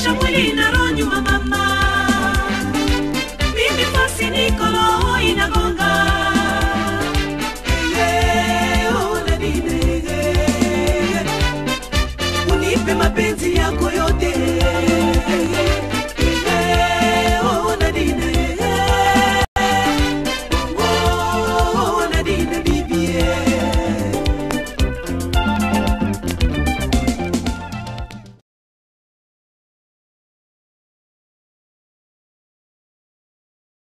kuonyesha mwili inaronywa mama. Mimi basi niko roho inagonga. Unipe mapenzi yako yote.